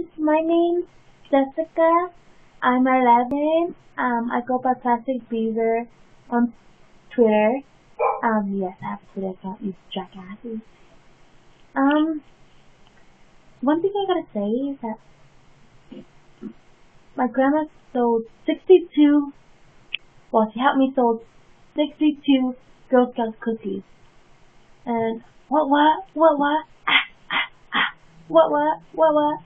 guys. My name's Jessica. I'm 11. Um, I go by Plastic Bieber on Twitter. Um, yes, I have a Twitter account, you jackasses. Um, one thing I gotta say is that my grandma sold 62, well, she helped me sold 62 Girl Scout cookies. And what, what, what, what? Ah, ah, ah. What, what, what, what?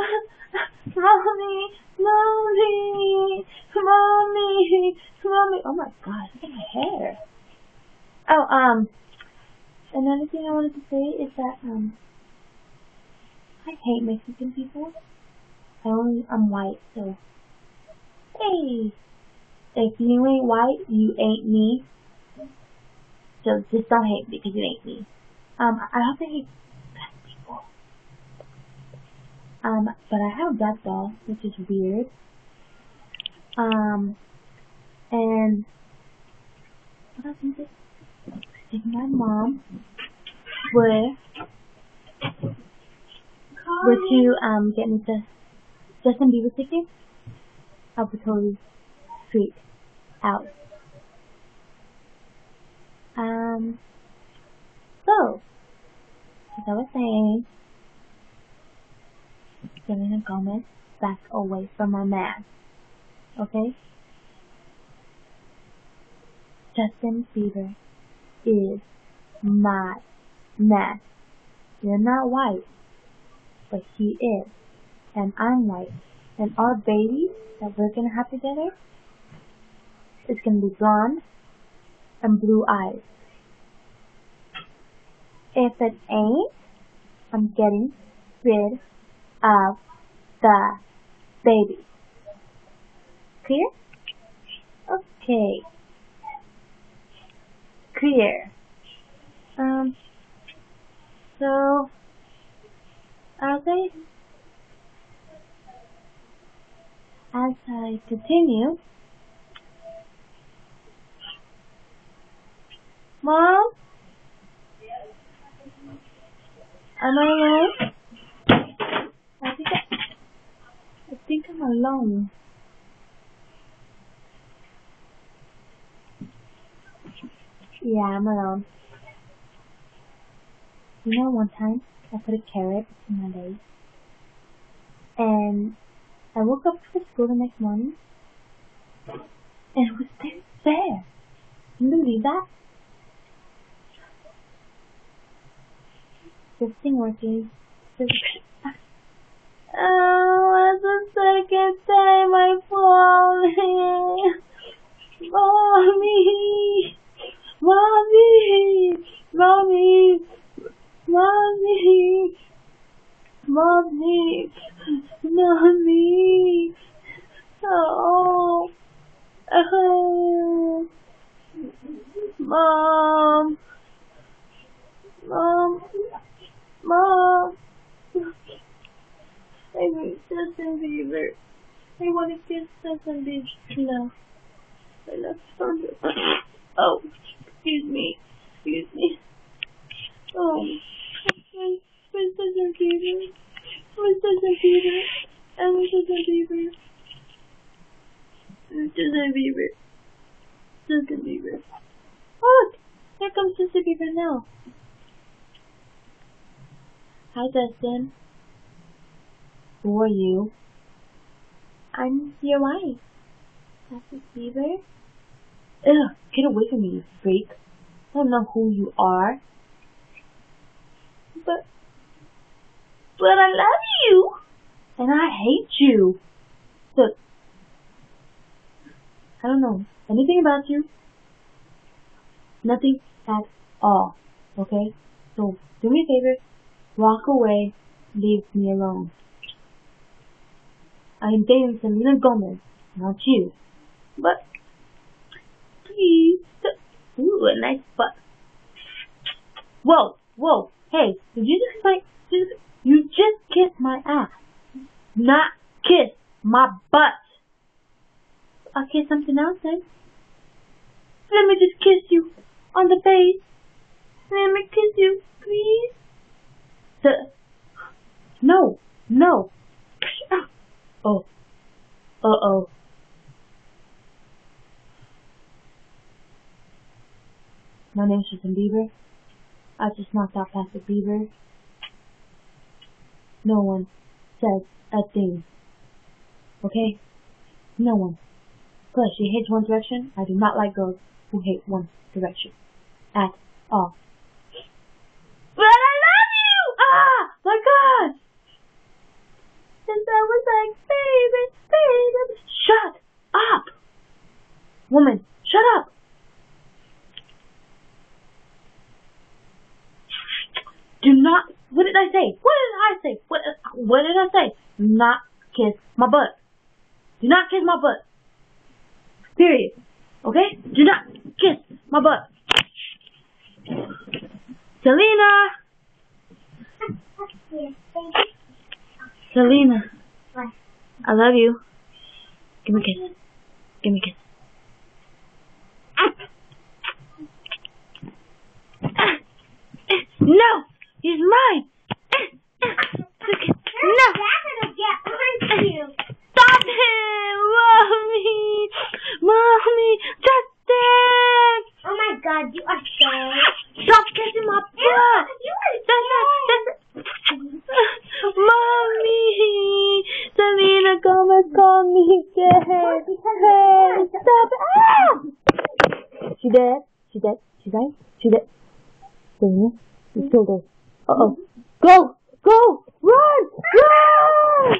Mommy, mommy, mommy, mommy. Oh my god, look at my hair. Oh, um, another thing I wanted to say is that, um, I hate Mexican people. I only, I'm white, so, hey, if you ain't white, you ain't me. So just don't hate because you ain't me. Um, I hate black people. Um, but I have black doll, which is weird. Um, and what else is it? I think my mom would were to um get me the Justin Bieber ticket, I would totally freak out. Um, so, as I was saying, Selena Gomez back away from my man. Okay? Justin Bieber is not man. You're not white, but he is. And I'm white. And our baby that we're gonna have together is gonna be blonde and blue eyes. If it ain't, I'm getting rid of the baby. Clear? Okay. Clear. Um, so, as I, as I continue, Mom? Am I think I, Alone. Yeah, I'm alone. You know, one time I put a carrot in my leg, and I woke up for school the next morning, and it was still there. Can you believe that? This thing working. The uh, second time I falling. Mommy, mommy, mommy, mommy, mommy, mommy. Oh, oh, mom, mom. Mom! I want Justin Bieber. I want to kiss Justin Bieber now. I love Sandra. Oh, excuse me. Excuse me. Oh, where's, where's Justin Bieber? Where's Justin Bieber? I want Justin Bieber. Justin Bieber. Justin Bieber. Look! Here comes Justin Bieber now. Hi, Justin. Who are you? I'm your wife. Plastic Bieber. Ugh, get away from me, you freak. I don't know who you are. But, but I love you. And I hate you. Look, I don't know anything about you. Nothing at all. Okay? So, do me a favor Walk away, leave me alone. I am dating Selena Gomez, not you. But, please, ooh, a nice butt. Whoa, whoa, hey, did you just like, you just kissed my ass, not kiss my butt. I'll kiss something else then. Let me just kiss you on the face. Let me kiss you, please. The, No no. Oh. Uh-oh. My name's Justin Bieber. I just knocked out Plastic Bieber. No one says a thing. Okay? No one. Plus, she hates One Direction. I do not like girls who hate One Direction. At all. But I love you! Ah! My God! And I was like, baby, baby. Shut up! Woman, shut up! Do not. What did I say? What did I say? What? Did I say? Not kiss my butt. Do not kiss my butt. Period. Okay? Do not kiss my butt. Selena. Selena. I love you. Give me a kiss. Give me a kiss. No! He's mine! No! gonna get on you. Stop him! Mommy! Mommy! Justin! Oh my god, you are so. Stop kissing my butt! You are not, that's Mommy! Selena Gomez called me dead! Hey, stop it! Ah! She dead? She dead? She died? She dead? Selena? You killed her. Uh-oh. Go! Go! Run! Run!